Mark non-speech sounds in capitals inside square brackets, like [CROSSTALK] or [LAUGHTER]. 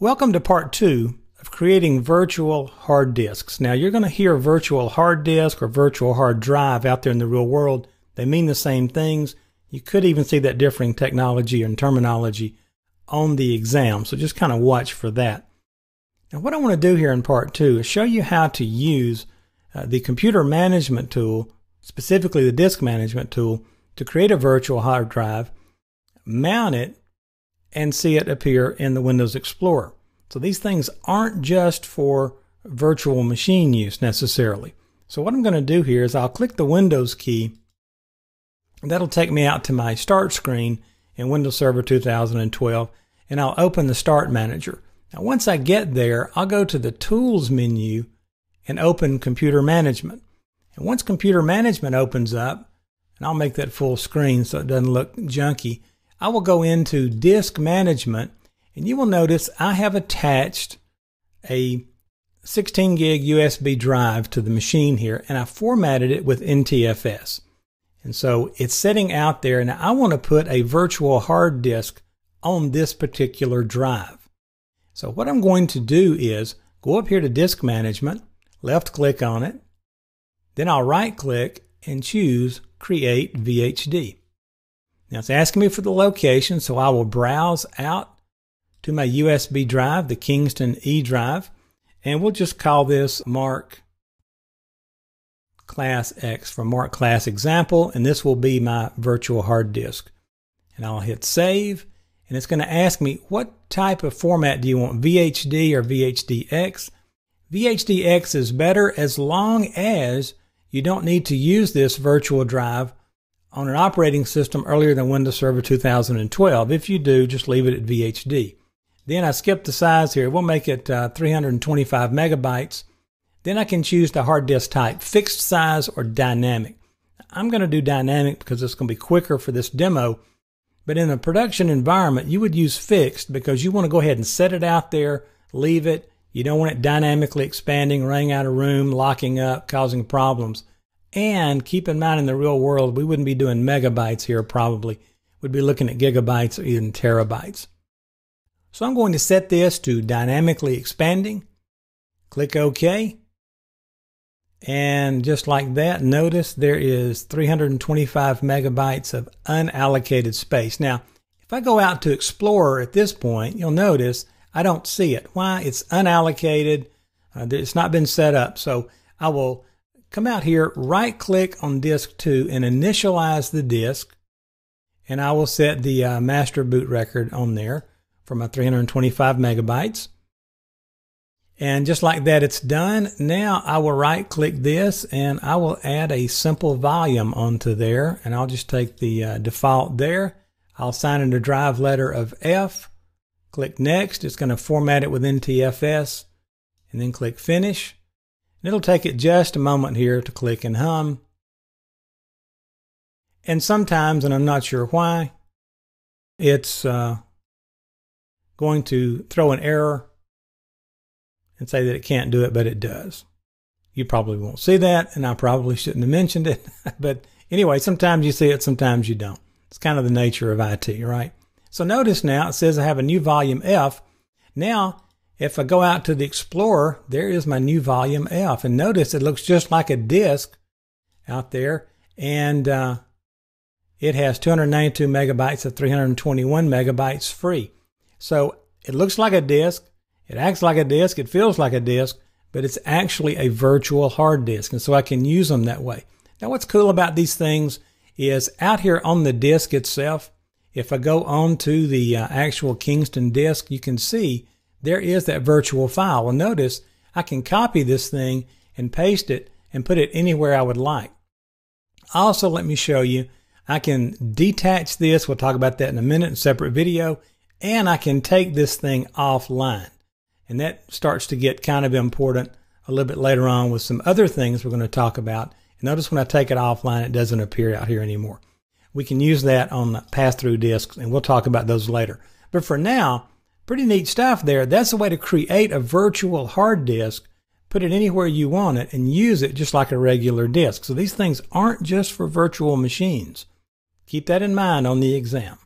Welcome to part two of creating virtual hard disks. Now you're going to hear virtual hard disk or virtual hard drive out there in the real world. They mean the same things. You could even see that differing technology and terminology on the exam. So just kind of watch for that. Now what I want to do here in part two is show you how to use uh, the computer management tool, specifically the disk management tool, to create a virtual hard drive, mount it, and see it appear in the Windows Explorer. So these things aren't just for virtual machine use necessarily. So what I'm going to do here is I'll click the Windows key. That'll take me out to my start screen in Windows Server 2012 and I'll open the Start Manager. Now once I get there, I'll go to the Tools menu and open Computer Management. And once Computer Management opens up, and I'll make that full screen so it doesn't look junky, I will go into disk management and you will notice I have attached a 16 gig USB drive to the machine here and I formatted it with NTFS. And so it's sitting out there and I want to put a virtual hard disk on this particular drive. So what I'm going to do is go up here to disk management, left click on it, then I'll right click and choose create VHD. Now it's asking me for the location, so I will browse out to my USB drive, the Kingston E drive, and we'll just call this Mark Class X for Mark Class Example, and this will be my virtual hard disk. And I'll hit save, and it's going to ask me what type of format do you want, VHD or VHDX? VHDX is better as long as you don't need to use this virtual drive on an operating system earlier than Windows Server 2012. If you do, just leave it at VHD. Then I skip the size here. We'll make it uh, 325 megabytes. Then I can choose the hard disk type, fixed size or dynamic. I'm going to do dynamic because it's going to be quicker for this demo. But in a production environment, you would use fixed because you want to go ahead and set it out there, leave it. You don't want it dynamically expanding, running out of room, locking up, causing problems. And keep in mind in the real world, we wouldn't be doing megabytes here probably. We'd be looking at gigabytes or even terabytes. So I'm going to set this to dynamically expanding. Click OK. And just like that, notice there is 325 megabytes of unallocated space. Now, if I go out to Explorer at this point, you'll notice I don't see it. Why? It's unallocated. Uh, it's not been set up. So I will come out here, right click on disk 2 and initialize the disk. And I will set the uh, master boot record on there for my 325 megabytes. And just like that, it's done. Now I will right click this and I will add a simple volume onto there. And I'll just take the uh, default there. I'll sign in the drive letter of F. Click next. It's going to format it with NTFS and then click finish. It'll take it just a moment here to click and hum. And sometimes, and I'm not sure why, it's uh, going to throw an error and say that it can't do it, but it does. You probably won't see that, and I probably shouldn't have mentioned it. [LAUGHS] but anyway, sometimes you see it, sometimes you don't. It's kind of the nature of IT, right? So notice now it says I have a new volume F. Now if I go out to the Explorer, there is my new volume F. And notice it looks just like a disk out there. And uh, it has 292 megabytes of 321 megabytes free. So it looks like a disk. It acts like a disk. It feels like a disk, but it's actually a virtual hard disk. And so I can use them that way. Now, what's cool about these things is out here on the disk itself, if I go on to the uh, actual Kingston disk, you can see there is that virtual file. Well, notice I can copy this thing and paste it and put it anywhere I would like. Also, let me show you, I can detach this. We'll talk about that in a minute in a separate video. And I can take this thing offline. And that starts to get kind of important a little bit later on with some other things we're going to talk about. And notice when I take it offline, it doesn't appear out here anymore. We can use that on the pass-through disks, and we'll talk about those later. But for now, Pretty neat stuff there. That's a way to create a virtual hard disk, put it anywhere you want it, and use it just like a regular disk. So these things aren't just for virtual machines. Keep that in mind on the exam.